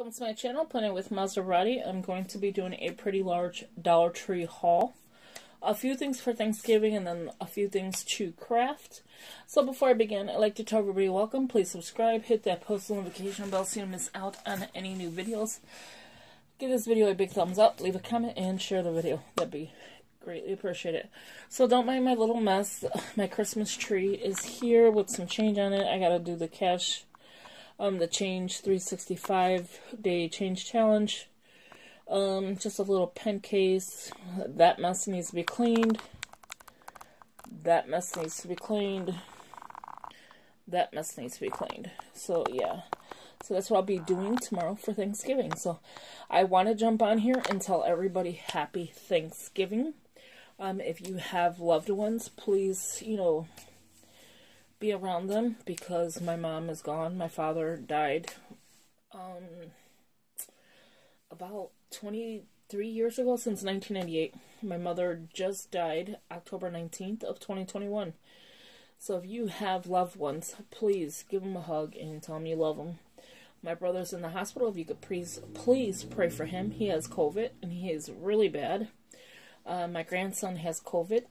Welcome to my channel, Planning with Monserrate. I'm going to be doing a pretty large Dollar Tree haul. A few things for Thanksgiving and then a few things to craft. So before I begin, I'd like to tell everybody welcome. Please subscribe, hit that post notification bell so you don't miss out on any new videos. Give this video a big thumbs up, leave a comment, and share the video. That'd be greatly appreciated. So don't mind my little mess. My Christmas tree is here with some change on it. I gotta do the cash um, the Change 365 Day Change Challenge. Um, just a little pen case. That mess needs to be cleaned. That mess needs to be cleaned. That mess needs to be cleaned. So, yeah. So that's what I'll be doing tomorrow for Thanksgiving. So I want to jump on here and tell everybody happy Thanksgiving. Um, if you have loved ones, please, you know, be around them because my mom is gone. My father died um, about 23 years ago, since 1998. My mother just died October 19th of 2021. So if you have loved ones, please give them a hug and tell them you love them. My brother's in the hospital. If you could please, please pray for him. He has COVID and he is really bad. Uh, my grandson has COVID.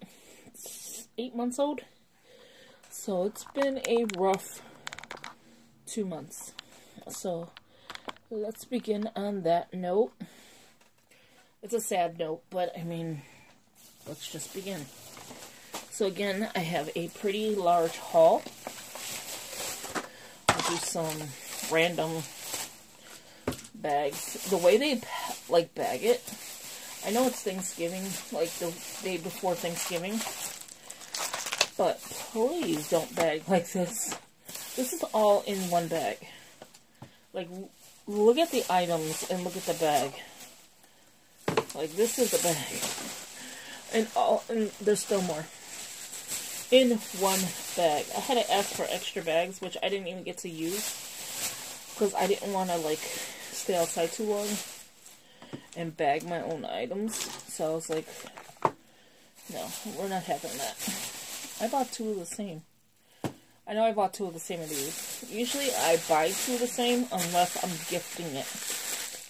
Eight months old. So it's been a rough two months. So let's begin on that note. It's a sad note, but I mean, let's just begin. So again, I have a pretty large haul. I'll do some random bags. The way they like bag it, I know it's Thanksgiving, like the day before Thanksgiving. But please don't bag like this. This is all in one bag. Like, look at the items and look at the bag. Like, this is the bag. And all, and there's still more. In one bag. I had to ask for extra bags, which I didn't even get to use. Because I didn't want to, like, stay outside too long. And bag my own items. So I was like, no, we're not having that. I bought two of the same. I know I bought two of the same of these. Usually I buy two of the same unless I'm gifting it.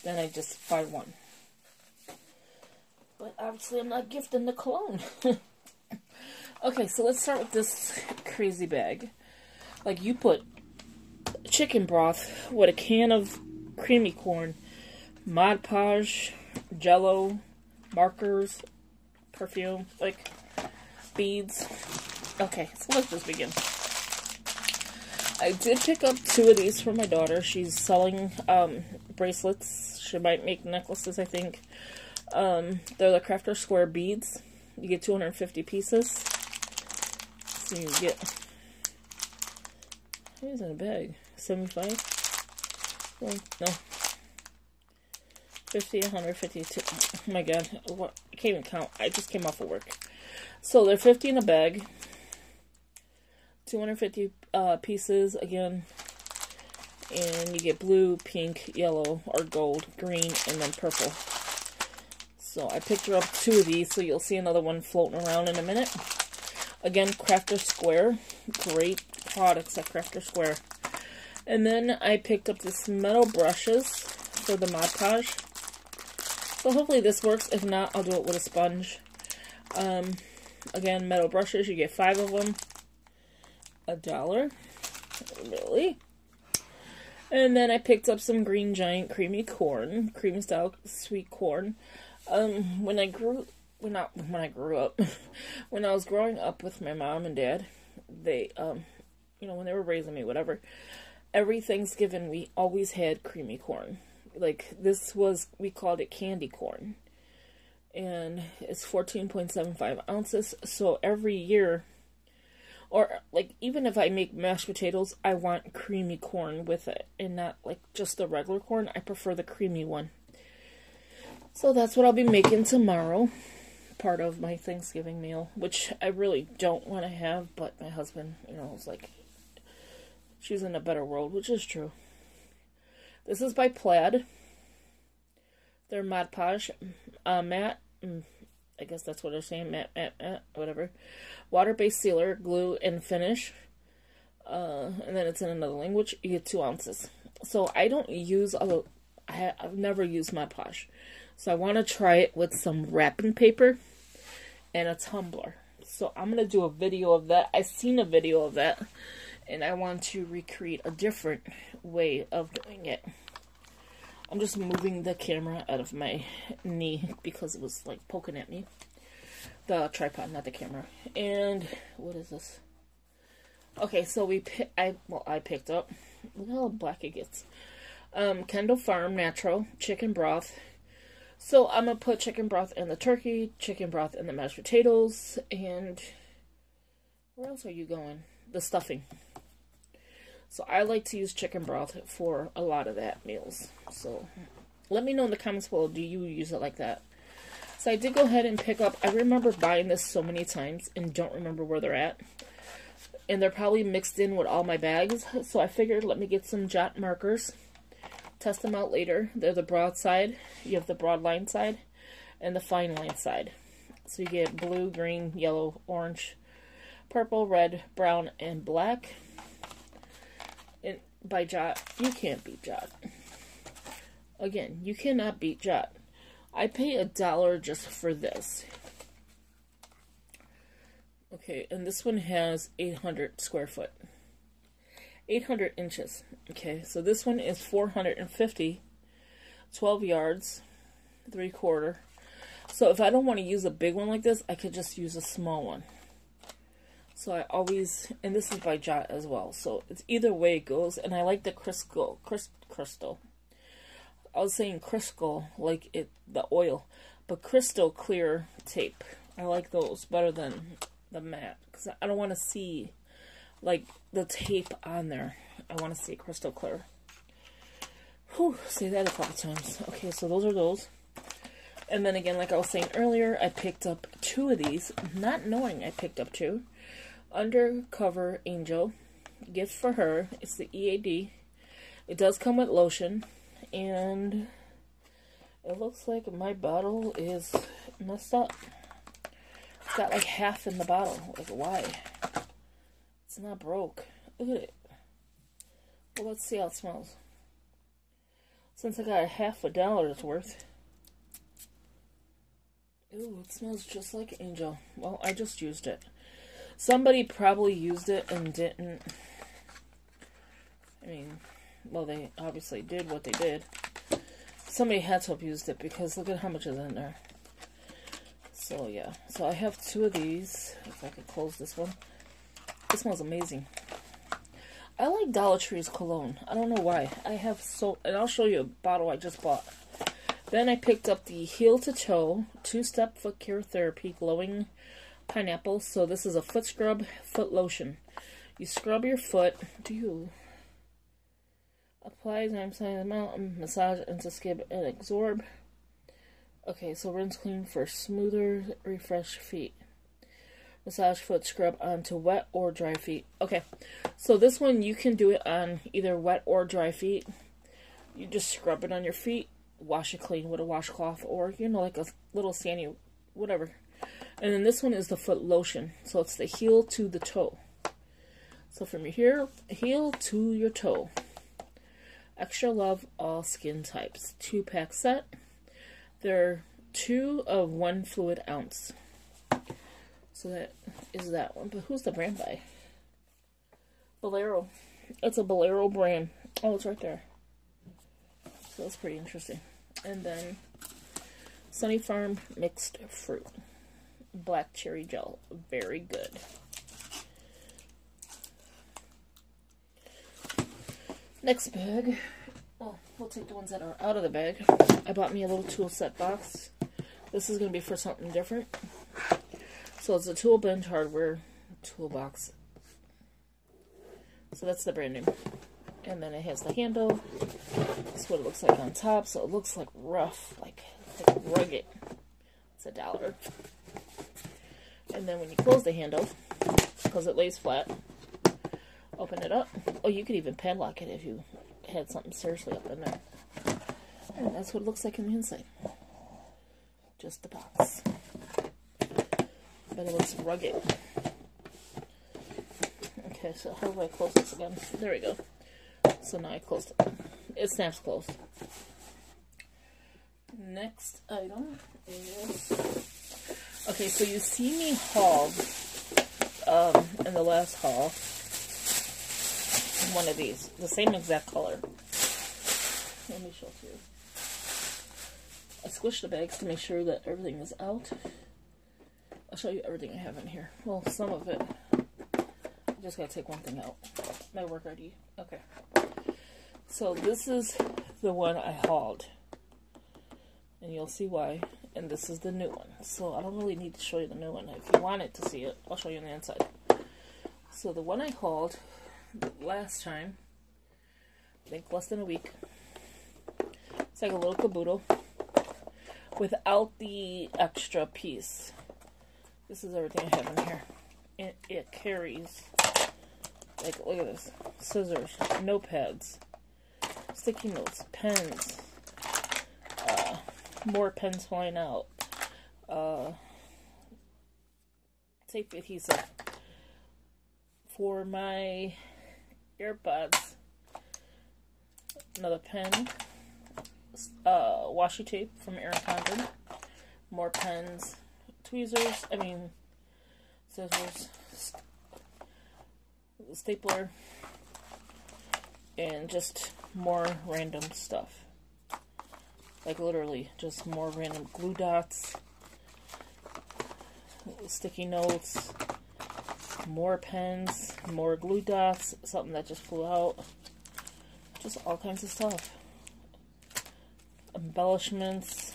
Then I just buy one. But obviously I'm not gifting the cologne. okay, so let's start with this crazy bag. Like you put chicken broth with a can of creamy corn, Mod Podge, Jello, markers, perfume, like beads, Okay, so let's just begin. I did pick up two of these for my daughter. She's selling um, bracelets. She might make necklaces, I think. Um, they're the Crafter Square beads. You get 250 pieces. So you get... What is in a bag? 75? Well, no. 50, 152. Oh my god. What? I can't even count. I just came off of work. So they're 50 in a bag. 250 uh, pieces again. And you get blue, pink, yellow, or gold, green, and then purple. So I picked her up two of these, so you'll see another one floating around in a minute. Again, Crafter Square. Great products at Crafter Square. And then I picked up this metal brushes for the Mod Podge. So hopefully this works. If not, I'll do it with a sponge. Um, again, metal brushes. You get five of them a dollar. Really? And then I picked up some Green Giant creamy corn, creamy style sweet corn. Um, when I grew, when I when I grew up, when I was growing up with my mom and dad, they um, you know, when they were raising me, whatever. Every Thanksgiving we always had creamy corn. Like this was, we called it candy corn, and it's fourteen point seven five ounces. So every year or, like, even if I make mashed potatoes, I want creamy corn with it and not, like, just the regular corn. I prefer the creamy one. So that's what I'll be making tomorrow. Part of my Thanksgiving meal, which I really don't want to have, but my husband, you know, is like, she's in a better world, which is true. This is by Plaid. They're Mod Podge uh, matte. Mm, I guess that's what they're saying, whatever. Water-based sealer, glue, and finish. Uh, and then it's in another language. You get two ounces. So I don't use a, I, I've never used Mod Podge, So I want to try it with some wrapping paper and a tumbler. So I'm going to do a video of that. I've seen a video of that. And I want to recreate a different way of doing it. I'm just moving the camera out of my knee because it was like poking at me. The tripod, not the camera. And what is this? Okay, so we I well I picked up. Look how black it gets. Um, Kendall Farm Natural chicken broth. So I'm gonna put chicken broth in the turkey, chicken broth in the mashed potatoes, and where else are you going? The stuffing. So I like to use chicken broth for a lot of that meals. So let me know in the comments below, do you use it like that? So I did go ahead and pick up, I remember buying this so many times and don't remember where they're at. And they're probably mixed in with all my bags. So I figured let me get some jot markers. Test them out later. They're the broad side. You have the broad line side and the fine line side. So you get blue, green, yellow, orange, purple, red, brown, and black by Jot. You can't beat Jot. Again, you cannot beat Jot. I pay a dollar just for this. Okay, and this one has 800 square foot. 800 inches. Okay, so this one is 450, 12 yards, 3 quarter. So if I don't want to use a big one like this, I could just use a small one. So I always, and this is by Jot as well. So it's either way it goes. And I like the crystal, crisp, crystal. I was saying crystal, like it, the oil, but crystal clear tape. I like those better than the matte because I don't want to see like the tape on there. I want to see crystal clear. Whew, say that a couple times. Okay, so those are those. And then again, like I was saying earlier, I picked up two of these, not knowing I picked up two. Undercover Angel. Gift for her. It's the EAD. It does come with lotion. And it looks like my bottle is messed up. It's got like half in the bottle. Like, why? It's not broke. Look at it. Well, let's see how it smells. Since I got a half a dollar's worth. Ooh, it smells just like Angel. Well, I just used it. Somebody probably used it and didn't. I mean, well, they obviously did what they did. Somebody had to have used it because look at how much is in there. So, yeah. So, I have two of these. If I could close this one. It smells amazing. I like Dollar Tree's cologne. I don't know why. I have so... And I'll show you a bottle I just bought. Then I picked up the Heel to Toe Two-Step Foot Care Therapy Glowing pineapple. So this is a foot scrub, foot lotion. You scrub your foot. Do you apply the amount, massage into skin and absorb. Okay, so rinse clean for smoother, refreshed feet. Massage foot scrub onto wet or dry feet. Okay, so this one you can do it on either wet or dry feet. You just scrub it on your feet, wash it clean with a washcloth, or you know, like a little sandy, whatever and then this one is the foot lotion. So it's the heel to the toe. So from your heel, heel to your toe. Extra Love all skin types. Two pack set. They're two of one fluid ounce. So that is that one. But who's the brand by? Bolero. It's a Bolero brand. Oh, it's right there. So that's pretty interesting. And then Sunny Farm mixed fruit black cherry gel. Very good. Next bag. Oh, we'll take the ones that are out of the bag. I bought me a little tool set box. This is going to be for something different. So it's a Tool Bench Hardware toolbox. So that's the brand name. And then it has the handle. That's what it looks like on top. So it looks like rough, like, like rugged. It's a dollar. And then when you close the handle, because it lays flat, open it up. Oh, you could even padlock it if you had something seriously up in there. And that's what it looks like in the inside. Just the box. But it looks rugged. Okay, so how do I close this again? There we go. So now I closed it. It snaps closed. Next item is okay. So you see me haul um, in the last haul one of these, the same exact color. Let me show you. I squished the bags to make sure that everything is out. I'll show you everything I have in here. Well, some of it. I just gotta take one thing out. My work ID. Okay. So this is the one I hauled. And you'll see why. And this is the new one. So I don't really need to show you the new one. If you wanted to see it, I'll show you on the inside. So the one I hauled last time, I think less than a week. It's like a little caboodle without the extra piece. This is everything I have in here. It, it carries, like, look at this. Scissors, notepads, sticky notes, pens, more pens flying out, uh, tape adhesive. For my earbuds, another pen, uh, washi tape from Erin Condren, more pens, tweezers, I mean, scissors, st stapler, and just more random stuff. Like literally, just more random glue dots, sticky notes, more pens, more glue dots, something that just flew out, just all kinds of stuff. Embellishments,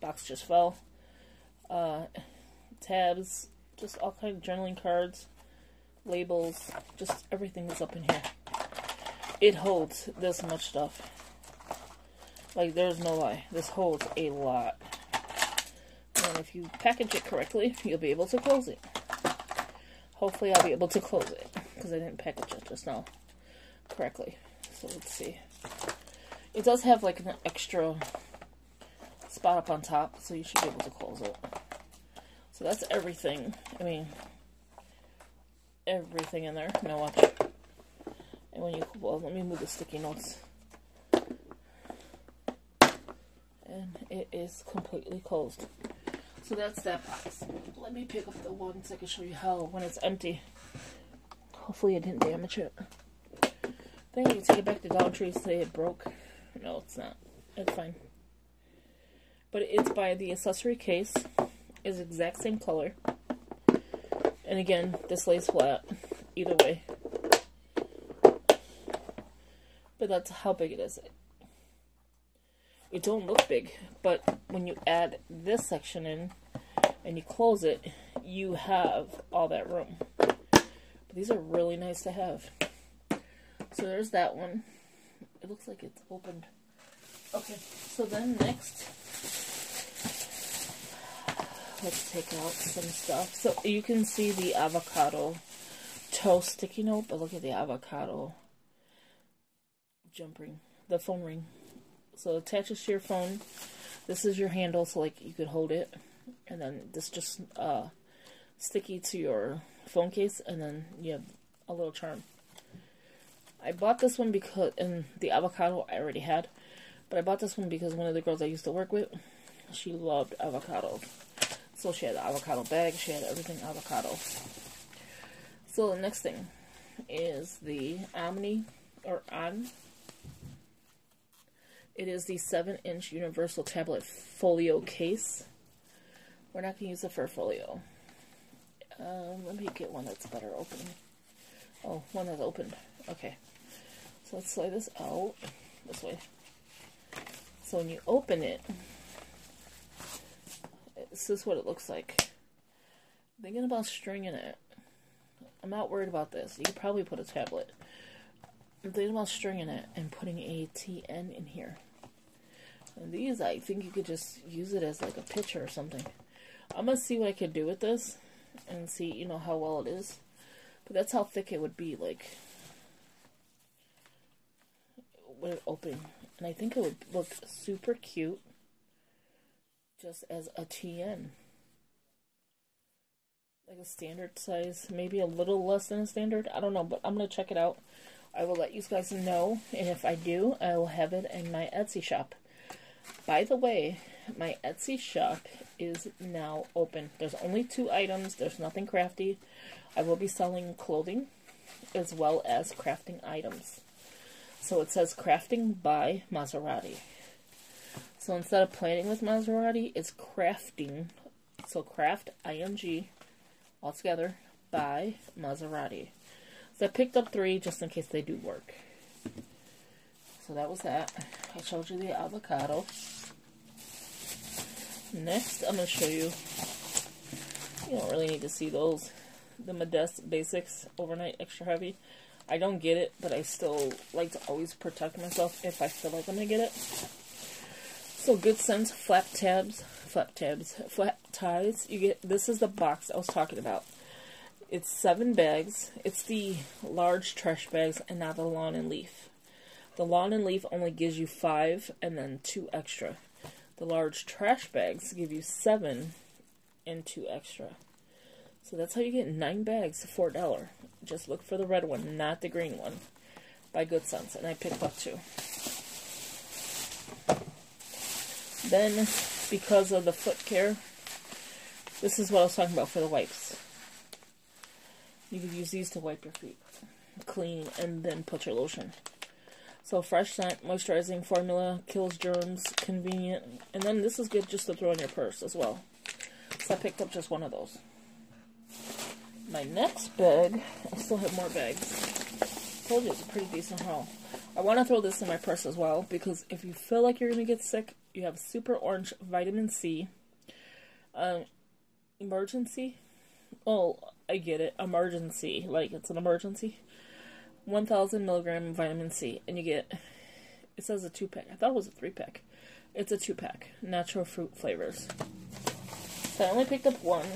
box just fell, uh, tabs, just all kinds of journaling cards, labels, just everything is up in here. It holds this much stuff. Like, there's no lie. This holds a lot. And if you package it correctly, you'll be able to close it. Hopefully I'll be able to close it, because I didn't package it just now correctly. So let's see. It does have like an extra spot up on top, so you should be able to close it. So that's everything. I mean, everything in there. Now watch. And when you, well, let me move the sticky notes. And it is completely closed. So that's that box. Let me pick up the one so I can show you how when it's empty. Hopefully I didn't damage it. Then you take it back to Dollar Tree and say it broke. No, it's not. It's fine. But it's by the accessory case. Is exact same color. And again, this lays flat. Either way. But that's how big it is. It don't look big, but when you add this section in and you close it, you have all that room. But these are really nice to have. So there's that one. It looks like it's opened. Okay, so then next, let's take out some stuff. So you can see the avocado toast sticky note, but look at the avocado jump ring, the phone ring. So it attaches to your phone. This is your handle, so like you could hold it. And then this just uh, sticky to your phone case, and then you have a little charm. I bought this one because, and the avocado I already had, but I bought this one because one of the girls I used to work with, she loved avocado. So she had the avocado bag, she had everything avocado. So the next thing is the Omni, or On it is the 7-inch Universal Tablet Folio case. We're not going to use it for folio. Um, let me get one that's better open. Oh, one that's opened. Okay. So let's slide this out this way. So when you open it, this is what it looks like. Thinking about stringing it. I'm not worried about this. You could probably put a tablet. I'm thinking about stringing it and putting a TN in here. And these, I think you could just use it as like a picture or something. I'm going to see what I can do with this and see, you know, how well it is. But that's how thick it would be, like, would it open. And I think it would look super cute just as a TN. Like a standard size, maybe a little less than a standard. I don't know, but I'm going to check it out I will let you guys know, and if I do, I will have it in my Etsy shop. By the way, my Etsy shop is now open. There's only two items. There's nothing crafty. I will be selling clothing as well as crafting items. So it says crafting by Monserrate. So instead of planning with Monserrate, it's crafting. So craft ing all together by Monserrate. So I picked up three just in case they do work. So that was that. I showed you the avocado. Next, I'm going to show you, you don't really need to see those, the Modest Basics Overnight Extra Heavy. I don't get it, but I still like to always protect myself if I feel like I'm going to get it. So Good Sense flap tabs, flap tabs, flat ties. You get, this is the box I was talking about. It's seven bags. It's the large trash bags and not the lawn and leaf. The lawn and leaf only gives you five and then two extra. The large trash bags give you seven and two extra. So that's how you get nine bags for a dollar. Just look for the red one, not the green one, by Good Sense. And I picked up two. Then, because of the foot care, this is what I was talking about for the wipes. You could use these to wipe your feet clean and then put your lotion. So fresh scent, moisturizing formula, kills germs, convenient, and then this is good just to throw in your purse as well. So I picked up just one of those. My next bag, I still have more bags. I told you it's a pretty decent haul. I want to throw this in my purse as well because if you feel like you're going to get sick, you have Super Orange Vitamin C. Um, emergency? Oh, I get it. Emergency. Like, it's an emergency. 1000 milligram vitamin C. And you get, it says a two pack. I thought it was a three pack. It's a two pack. Natural fruit flavors. So I only picked up one.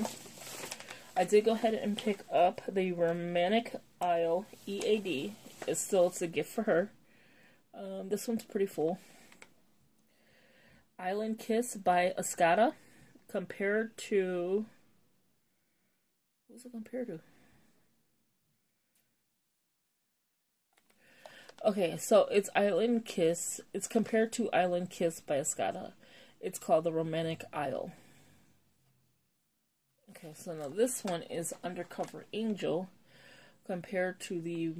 I did go ahead and pick up the Romantic Isle EAD. It's still, it's a gift for her. Um, this one's pretty full. Island Kiss by Escada. Compared to What's it compared to? Okay, so it's Island Kiss. It's compared to Island Kiss by Escada. It's called the Romantic Isle. Okay, so now this one is Undercover Angel compared to the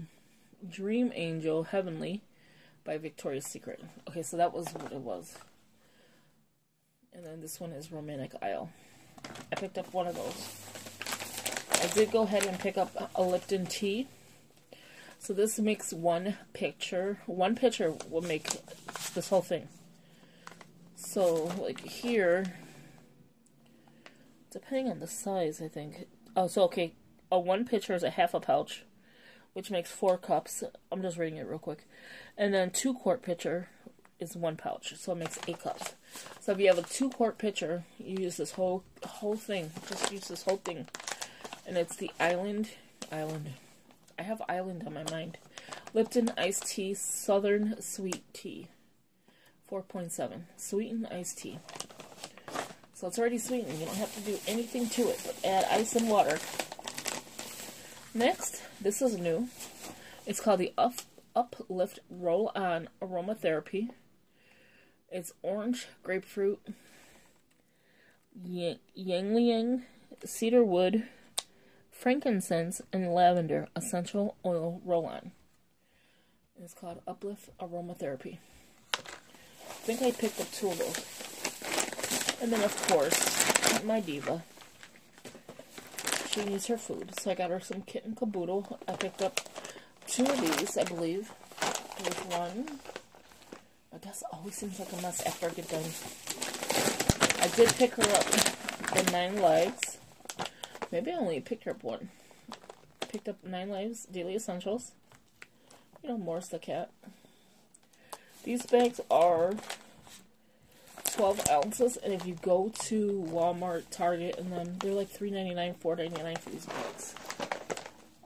Dream Angel Heavenly by Victoria's Secret. Okay, so that was what it was. And then this one is Romantic Isle. I picked up one of those. I did go ahead and pick up a Lipton tea. So this makes one picture. One picture will make this whole thing. So, like here, depending on the size, I think. Oh, so okay, a one picture is a half a pouch, which makes four cups. I'm just reading it real quick. And then two quart pitcher is one pouch, so it makes eight cups. So if you have a two quart pitcher, you use this whole whole thing. Just use this whole thing and it's the Island, Island, I have Island on my mind, Lipton Iced Tea Southern Sweet Tea, 4.7, sweetened iced tea. So it's already sweetened, you don't have to do anything to it, but add ice and water. Next, this is new, it's called the Up Uplift Roll-On Aromatherapy. It's orange, grapefruit, ylang, ylang cedar wood, frankincense, and lavender essential oil roll-on. It's called Uplift Aromatherapy. I think I picked up two of those. And then, of course, my diva. She needs her food, so I got her some Kit & Kaboodle. I picked up two of these, I believe. There's one. I guess always seems like a mess after I get done. I did pick her up the Nine Lives. Maybe I only picked up one. Picked up Nine Lives Daily Essentials. You know, Morris the cat. These bags are 12 ounces, and if you go to Walmart, Target, and then they're like $3.99, $4.99 for these bags.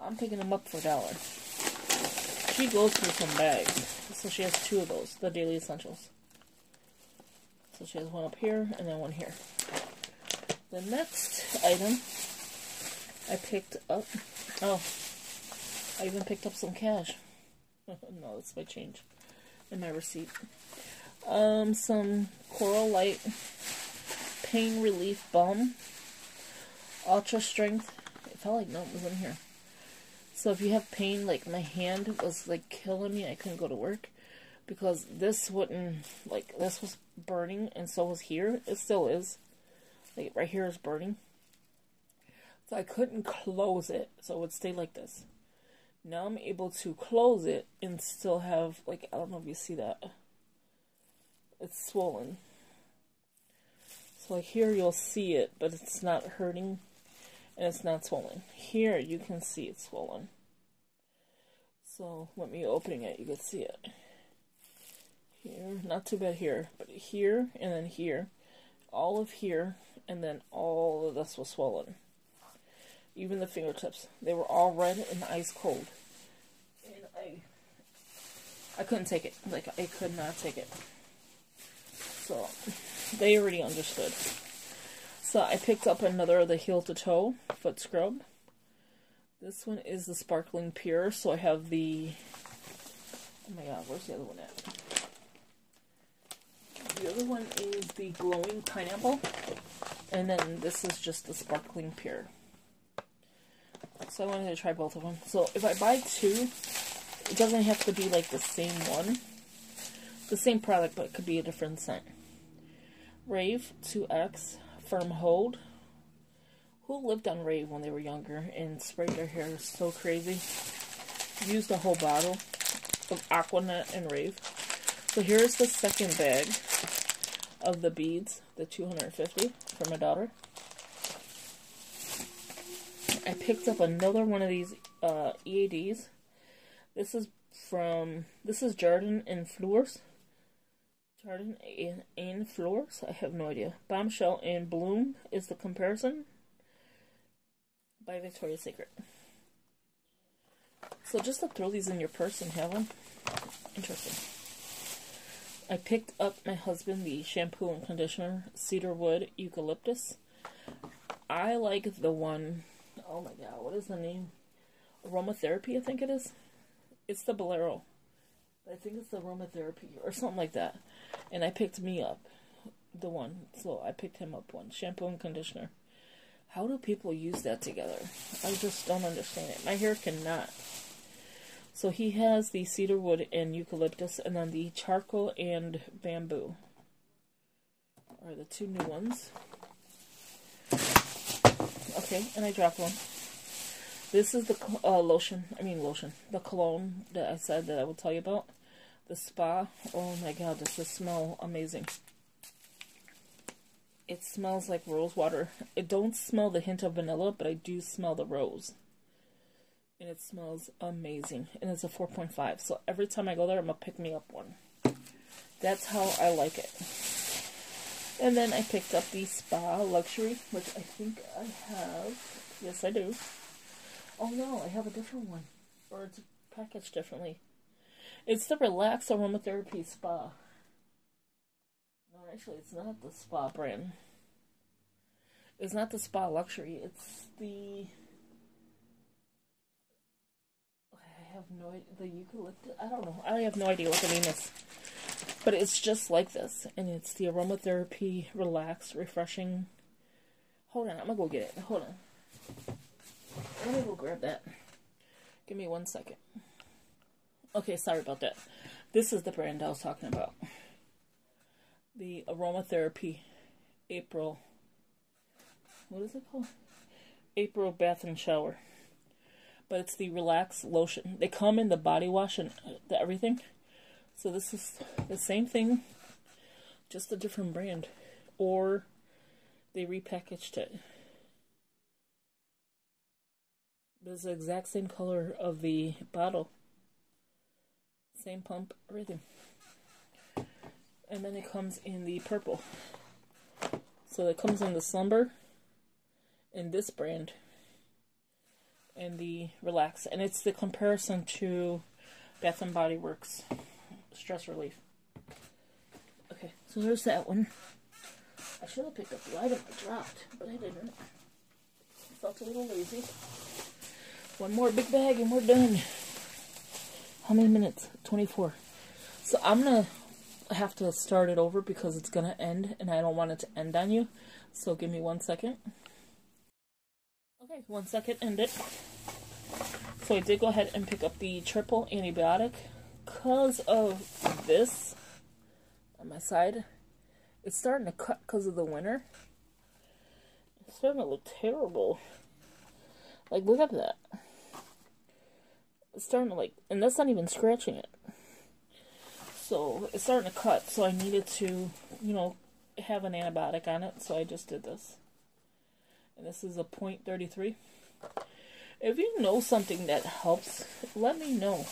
I'm picking them up for a dollar. She goes through some bags, so she has two of those, the Daily Essentials. So she has one up here, and then one here. The next item I picked up, oh, I even picked up some cash. no, that's my change in my receipt. Um, some Coral Light Pain Relief Balm. Ultra Strength. It felt like nothing was in here. So if you have pain, like my hand was like killing me, I couldn't go to work because this wouldn't, like this was burning and so was here. It still is. Like right here is burning. So I couldn't close it, so it would stay like this. Now I'm able to close it and still have, like, I don't know if you see that. It's swollen. So like here you'll see it, but it's not hurting and it's not swollen. Here you can see it's swollen. So let me opening it, you can see it. Here, not too bad here, but here and then here. All of here and then all of this was swollen. Even the fingertips. They were all red and ice cold. And I I couldn't take it. Like I could not take it. So they already understood. So I picked up another of the heel to toe foot scrub. This one is the sparkling pure, so I have the oh my god, where's the other one at? The other one is the glowing pineapple. And then this is just the sparkling pure. So I wanted to try both of them. So if I buy two, it doesn't have to be like the same one. The same product, but it could be a different scent. Rave 2X Firm Hold. Who lived on Rave when they were younger and sprayed their hair so crazy? Used a whole bottle of Aquanet and Rave. So here's the second bag of the beads, the 250 for my daughter. I picked up another one of these uh, EADs. This is from, this is Jardin and Fleurs. Jardin and Fleurs? I have no idea. Bombshell and Bloom is the comparison by Victoria's Secret. So just to throw these in your purse and have them. Interesting. I picked up my husband the shampoo and conditioner, Cedarwood Eucalyptus. I like the one, oh my god, what is the name? Aromatherapy, I think it is. It's the Bolero. I think it's the aromatherapy or something like that. And I picked me up the one. So I picked him up one. Shampoo and conditioner. How do people use that together? I just don't understand it. My hair cannot. So he has the cedarwood and eucalyptus, and then the charcoal and bamboo are the two new ones. Okay, and I dropped one. This is the uh, lotion, I mean lotion, the cologne that I said that I would tell you about. The spa. Oh my god, does this smell amazing. It smells like rose water. It don't smell the hint of vanilla, but I do smell the rose and it smells amazing. And it's a 4.5. So every time I go there, I'm going to pick me up one. That's how I like it. And then I picked up the Spa Luxury, which I think I have. Yes, I do. Oh no, I have a different one. Or it's packaged differently. It's the Relax Aromatherapy Spa. No, actually, it's not the Spa brand. It's not the Spa Luxury. It's the I have no idea. The eucalyptus? I don't know. I have no idea what the name is. But it's just like this. And it's the aromatherapy, relax, refreshing. Hold on. I'm to go get it. Hold on. Let me go grab that. Give me one second. Okay, sorry about that. This is the brand I was talking about. The aromatherapy April. What is it called? April bath and shower but it's the Relax Lotion. They come in the body wash and uh, the everything. So this is the same thing, just a different brand. Or they repackaged it. But it's the exact same color of the bottle. Same pump, everything. And then it comes in the purple. So it comes in the Slumber in this brand and the Relax. And it's the comparison to Bath and Body Works Stress Relief. Okay, so there's that one. I should have picked up the item I dropped, but I didn't. I felt a little lazy. One more big bag and we're done. How many minutes? 24. So I'm going to have to start it over because it's going to end and I don't want it to end on you. So give me one second. Okay, one second, end it. So I did go ahead and pick up the triple antibiotic because of this on my side. It's starting to cut because of the winter. It's starting to look terrible. Like, look at that. It's starting to, like, and that's not even scratching it. So, it's starting to cut, so I needed to, you know, have an antibiotic on it, so I just did this. And this is a .33. If you know something that helps, let me know.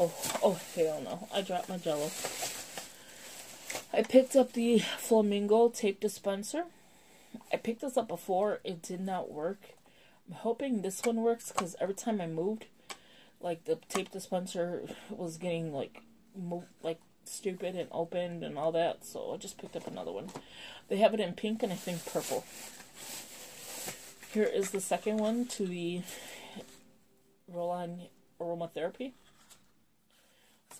Oh, oh, hell no. I dropped my jello. I picked up the Flamingo tape dispenser. I picked this up before. It did not work. I'm hoping this one works because every time I moved, like the tape dispenser was getting like moved, like stupid and opened and all that. So I just picked up another one. They have it in pink and I think purple. Here is the second one to the roll-on aromatherapy.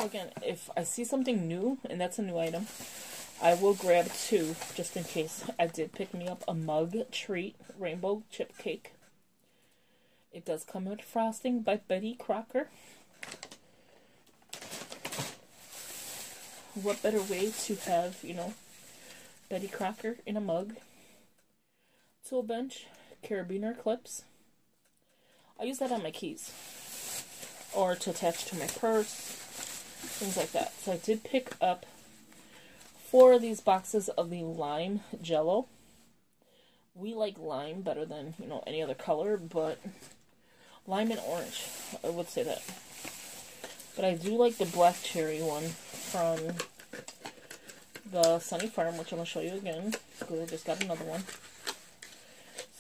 Again, if I see something new, and that's a new item, I will grab two, just in case. I did pick me up a mug treat rainbow chip cake. It does come with frosting by Betty Crocker. What better way to have, you know, Betty Crocker in a mug? Tool bench, carabiner clips. I use that on my keys. Or to attach to my purse, things like that. So I did pick up four of these boxes of the lime jello. We like lime better than, you know, any other color, but lime and orange, I would say that. But I do like the black cherry one from the Sunny Farm, which I'm going to show you again, because I just got another one.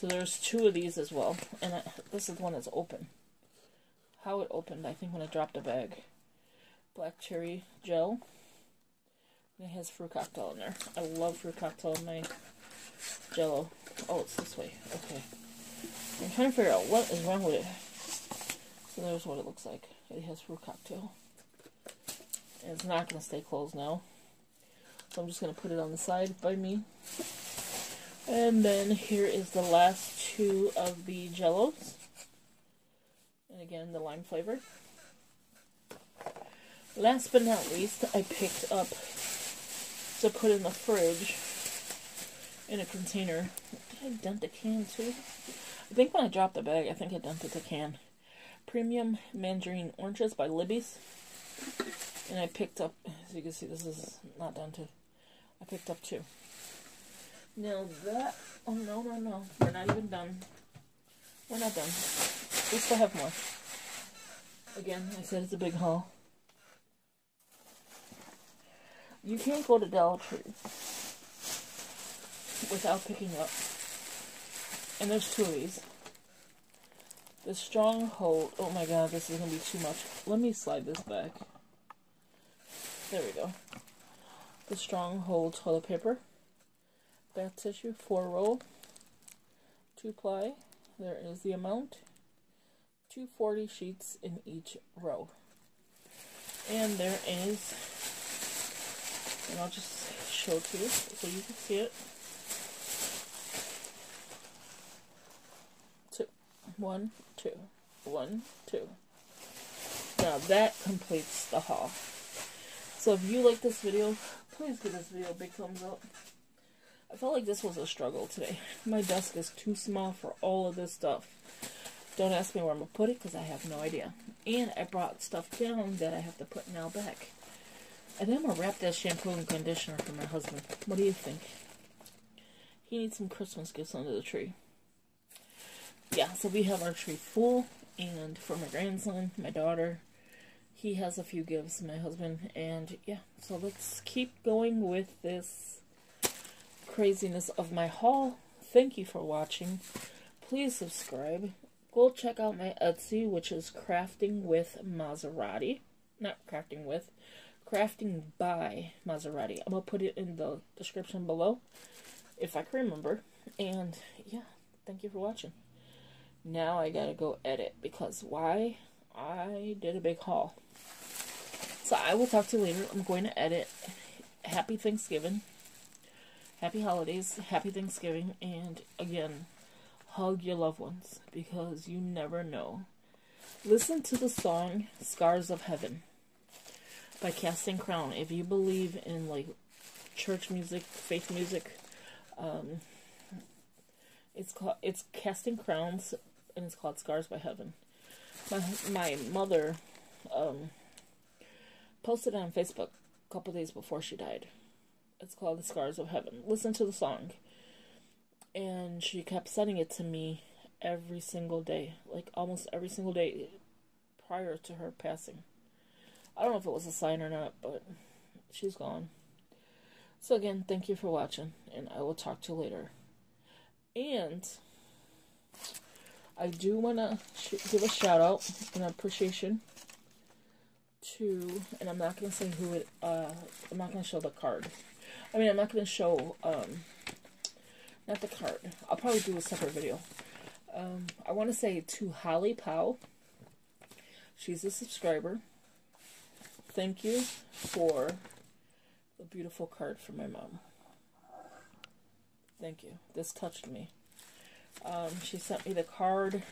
So there's two of these as well, and I, this is the one that's open. How it opened, I think when I dropped a bag black cherry gel. And it has fruit cocktail in there. I love fruit cocktail in my jello. Oh, it's this way. Okay. I'm trying to figure out what is wrong with it. So there's what it looks like. It has fruit cocktail. And it's not going to stay closed now. So I'm just going to put it on the side by me. And then here is the last two of the jellos. And again, the lime flavor. Last but not least, I picked up to put in the fridge in a container. Did I dent the can too? I think when I dropped the bag, I think I dented the can. Premium Mandarin Oranges by Libby's. And I picked up, as you can see, this is not dented. I picked up two. Now that, oh no, no, no, we're not even done. We're not done. We still have more. Again, I said it's a big haul. You can't go to Dollar Tree without picking up. And there's two of these. The Stronghold. Oh my god, this is going to be too much. Let me slide this back. There we go. The Stronghold toilet paper. Bath tissue, four roll. Two ply. There is the amount. 240 sheets in each row. And there is and I'll just show it to you so you can see it. Two, one, two, one, two. Now that completes the haul. So if you like this video, please give this video a big thumbs up. I felt like this was a struggle today. My desk is too small for all of this stuff. Don't ask me where I'm going to put it because I have no idea. And I brought stuff down that I have to put now back. And I'm gonna wrap that shampoo and conditioner for my husband. What do you think? He needs some Christmas gifts under the tree. Yeah, so we have our tree full, and for my grandson, my daughter, he has a few gifts, my husband, and yeah, so let's keep going with this craziness of my haul. Thank you for watching. Please subscribe. Go check out my Etsy, which is Crafting with Monserrate. Not Crafting with, Crafting by Monserrate. I'm going to put it in the description below if I can remember. And yeah, thank you for watching. Now I gotta go edit because why? I did a big haul. So I will talk to you later. I'm going to edit. Happy Thanksgiving. Happy holidays. Happy Thanksgiving. And again, hug your loved ones because you never know. Listen to the song Scars of Heaven by Casting Crown. If you believe in like church music, faith music, um, it's called it's Casting Crowns and it's called Scars by Heaven. My my mother um, posted it on Facebook a couple days before she died. It's called The Scars of Heaven. Listen to the song. And she kept sending it to me every single day, like almost every single day prior to her passing. I don't know if it was a sign or not, but she's gone. So again, thank you for watching, and I will talk to you later. And I do want to give a shout out and appreciation to, and I'm not going to say who it, uh, I'm not going to show the card. I mean, I'm not going to show, um, not the card. I'll probably do a separate video. Um, I want to say to Holly Powell. She's a subscriber. Thank you for the beautiful card for my mom. Thank you. This touched me. Um, she sent me the card.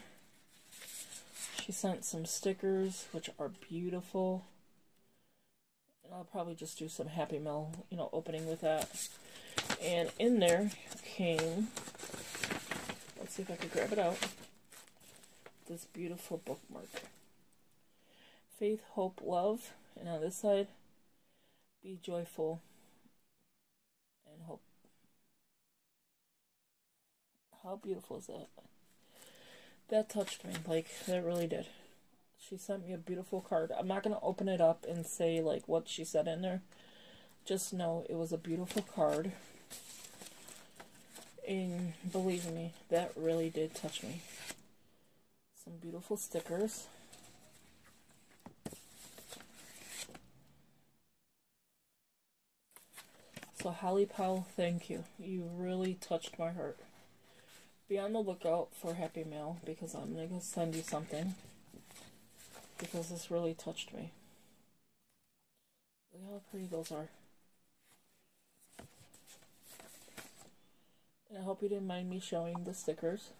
She sent some stickers, which are beautiful. And I'll probably just do some Happy Mail, you know, opening with that. And in there came, let's see if I can grab it out, this beautiful bookmark. Faith, Hope, Love. And on this side, be joyful and hope. How beautiful is that? That touched me. Like, that really did. She sent me a beautiful card. I'm not going to open it up and say, like, what she said in there. Just know it was a beautiful card. And believe me, that really did touch me. Some beautiful stickers. So Holly Powell, thank you. You really touched my heart. Be on the lookout for Happy Mail because I'm going to send you something. Because this really touched me. Look how pretty those are. And I hope you didn't mind me showing the stickers.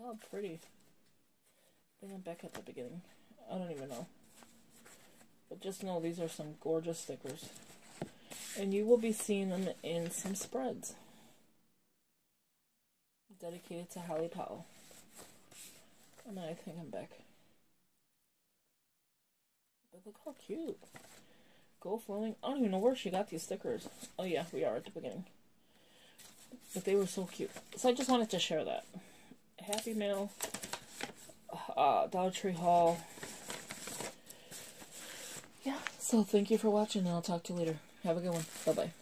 How pretty. Bring them back at the beginning. I don't even know. But just know these are some gorgeous stickers. And you will be seeing them in some spreads. Dedicated to Holly Powell. And I think I'm back. But look how cute. Go flowing. I don't even know where she got these stickers. Oh yeah, we are at the beginning. But they were so cute. So I just wanted to share that. Happy Mail uh, Dollar Tree haul. Yeah, so thank you for watching, and I'll talk to you later. Have a good one. Bye-bye.